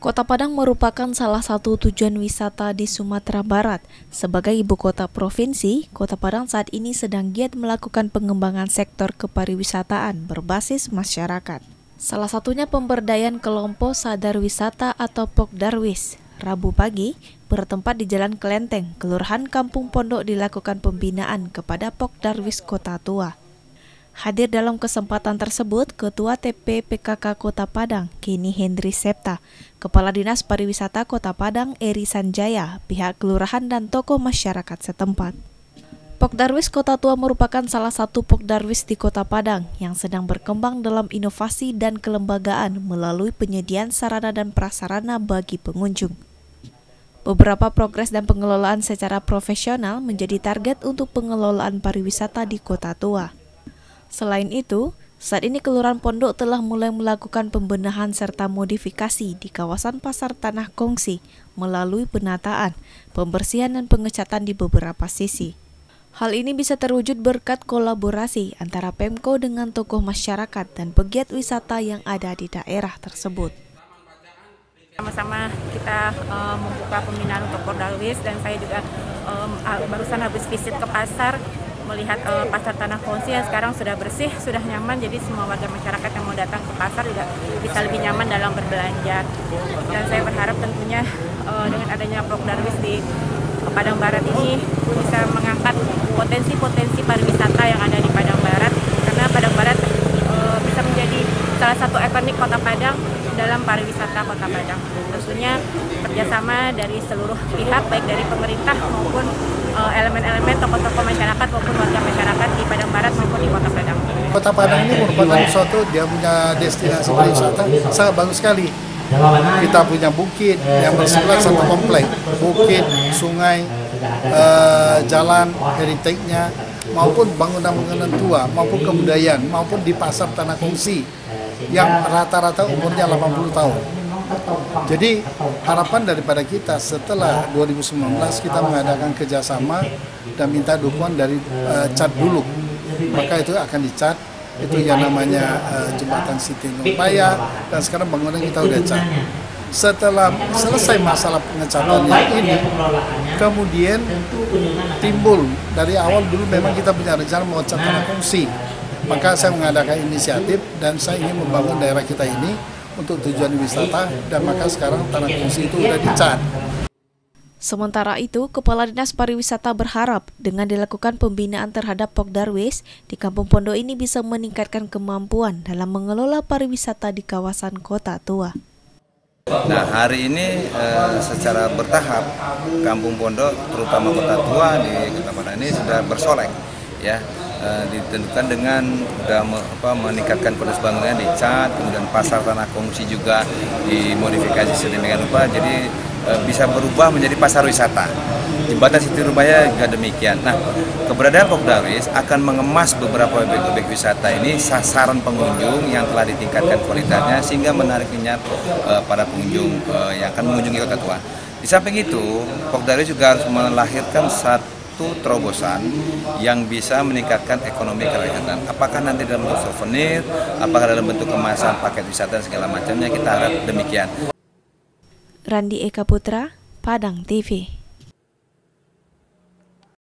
Kota Padang merupakan salah satu tujuan wisata di Sumatera Barat. Sebagai ibu kota provinsi, Kota Padang saat ini sedang giat melakukan pengembangan sektor kepariwisataan berbasis masyarakat. Salah satunya pemberdayaan kelompok sadar wisata atau Pokdarwis. Rabu pagi, bertempat di Jalan Kelenteng, Kelurahan Kampung Pondok dilakukan pembinaan kepada Pokdarwis Kota Tua. Hadir dalam kesempatan tersebut Ketua TP PKK Kota Padang, Kini Hendri Septa, Kepala Dinas Pariwisata Kota Padang, Eri Sanjaya, pihak kelurahan dan tokoh masyarakat setempat. Pokdarwis Kota Tua merupakan salah satu Pokdarwis di Kota Padang yang sedang berkembang dalam inovasi dan kelembagaan melalui penyediaan sarana dan prasarana bagi pengunjung. Beberapa progres dan pengelolaan secara profesional menjadi target untuk pengelolaan pariwisata di Kota Tua. Selain itu, saat ini Kelurahan Pondok telah mulai melakukan pembenahan serta modifikasi di kawasan pasar tanah kongsi melalui penataan, pembersihan dan pengecatan di beberapa sisi. Hal ini bisa terwujud berkat kolaborasi antara Pemko dengan tokoh masyarakat dan pegiat wisata yang ada di daerah tersebut. Sama-sama kita uh, membuka pembinaan untuk Pordalwis dan saya juga um, barusan habis visit ke pasar melihat uh, pasar tanah kongsi yang sekarang sudah bersih, sudah nyaman, jadi semua warga masyarakat yang mau datang ke pasar juga bisa lebih nyaman dalam berbelanja. Dan saya berharap tentunya uh, dengan adanya Prok Darwis di Padang Barat ini bisa mengangkat potensi-potensi pariwisata yang ada di Padang Barat, karena Padang Barat uh, bisa menjadi salah satu ikonik kota Padang dalam pariwisata kota Padang. Tentunya kerjasama dari seluruh pihak, baik dari pemerintah maupun Eh, elemen-elemen tokoh-tokoh masyarakat maupun warga masyarakat di Padang Barat maupun di Kota Padang. Kota Padang ini merupakan suatu dia punya destinasi pariwisata sangat bagus sekali. Kita punya bukit yang bersebelah satu komplek, bukit, sungai, uh, jalan, heritage-nya, maupun bangunan-bangunan tua, maupun kebudayaan, maupun di pasar tanah kongsi yang rata-rata umurnya 80 tahun. Jadi harapan daripada kita setelah 2019 kita mengadakan kerjasama dan minta dukungan dari uh, cat dulu. Maka itu akan dicat itu yang namanya uh, jembatan Siti Nurbaya dan sekarang bangunan kita udah cat. Setelah selesai masalah pengecatan yang ini, kemudian timbul dari awal dulu memang kita punya rencana mau cat tanah fungsi. Maka saya mengadakan inisiatif dan saya ingin membangun daerah kita ini untuk tujuan wisata dan maka sekarang tanah fungsi itu sudah dicat. Sementara itu, Kepala Dinas Pariwisata berharap dengan dilakukan pembinaan terhadap Pokdarwis di Kampung Pondok ini bisa meningkatkan kemampuan dalam mengelola pariwisata di kawasan kota tua. Nah hari ini eh, secara bertahap Kampung Pondok terutama kota tua di Kota Padang ini sudah bersolek ya uh, ditentukan dengan sudah me, apa, meningkatkan kualitas bangunannya dicat, kemudian pasar tanah kongsi juga dimodifikasi sedemikian rupa, jadi uh, bisa berubah menjadi pasar wisata. Jembatan Siti Rubaya juga demikian. Nah, keberadaan Pokdawis akan mengemas beberapa objek-objek wisata ini sasaran pengunjung yang telah ditingkatkan kualitasnya sehingga menarik minat uh, para pengunjung uh, yang akan mengunjungi kota tua. Di samping itu, Pokdawis juga harus melahirkan satu satu terobosan yang bisa meningkatkan ekonomi kerakyatan. Apakah nanti dalam bentuk souvenir, apakah dalam bentuk kemasan paket wisata dan segala macamnya kita harap demikian. Randi Eka Putra, Padang TV.